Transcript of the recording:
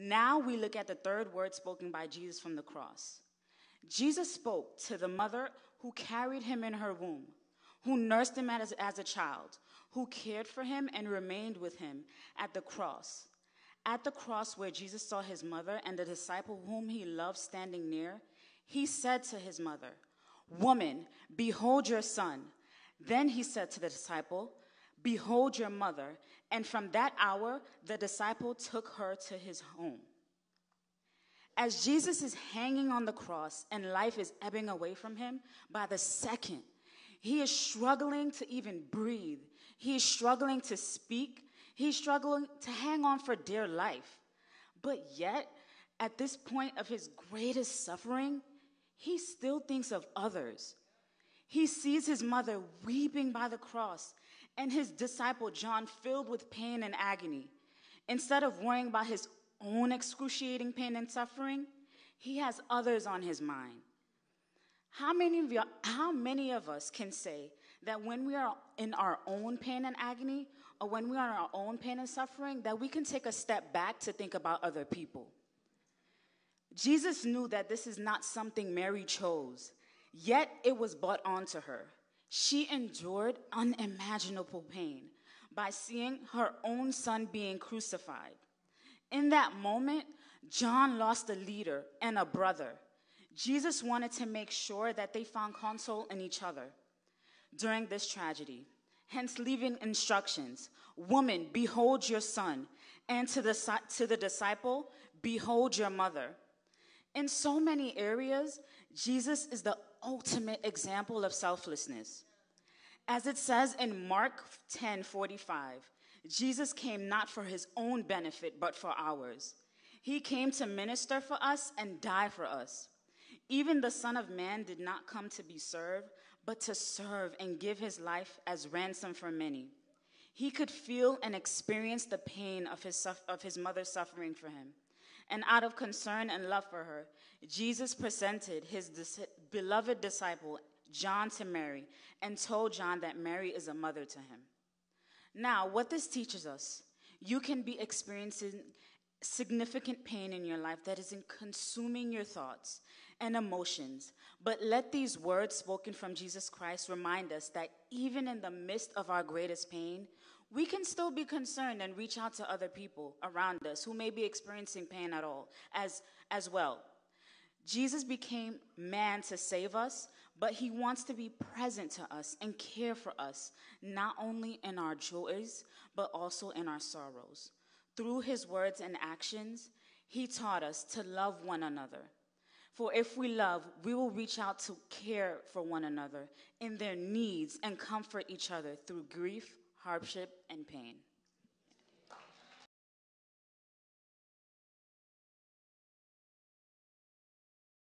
Now we look at the third word spoken by Jesus from the cross. Jesus spoke to the mother who carried him in her womb, who nursed him as, as a child, who cared for him and remained with him at the cross. At the cross, where Jesus saw his mother and the disciple whom he loved standing near, he said to his mother, Woman, behold your son. Then he said to the disciple, Behold your mother. And from that hour, the disciple took her to his home. As Jesus is hanging on the cross and life is ebbing away from him, by the second, he is struggling to even breathe. He is struggling to speak. He's struggling to hang on for dear life. But yet, at this point of his greatest suffering, he still thinks of others. He sees his mother weeping by the cross and his disciple John filled with pain and agony. Instead of worrying about his own excruciating pain and suffering, he has others on his mind. How many of you, how many of us can say that when we are in our own pain and agony, or when we are in our own pain and suffering, that we can take a step back to think about other people? Jesus knew that this is not something Mary chose, yet it was brought onto her. She endured unimaginable pain by seeing her own son being crucified. In that moment, John lost a leader and a brother. Jesus wanted to make sure that they found console in each other during this tragedy, hence leaving instructions Woman, behold your son, and to the, to the disciple, behold your mother. In so many areas, Jesus is the ultimate example of selflessness. As it says in Mark 10 45, Jesus came not for his own benefit, but for ours. He came to minister for us and die for us. Even the Son of Man did not come to be served, but to serve and give his life as ransom for many. He could feel and experience the pain of his, of his mother's suffering for him. And out of concern and love for her, Jesus presented his dis- beloved disciple, John, to Mary and told John that Mary is a mother to him. Now, what this teaches us, you can be experiencing significant pain in your life that is in consuming your thoughts and emotions. But let these words spoken from Jesus Christ remind us that even in the midst of our greatest pain, we can still be concerned and reach out to other people around us who may be experiencing pain at all as, as well. Jesus became man to save us, but he wants to be present to us and care for us, not only in our joys, but also in our sorrows. Through his words and actions, he taught us to love one another. For if we love, we will reach out to care for one another in their needs and comfort each other through grief, hardship, and pain.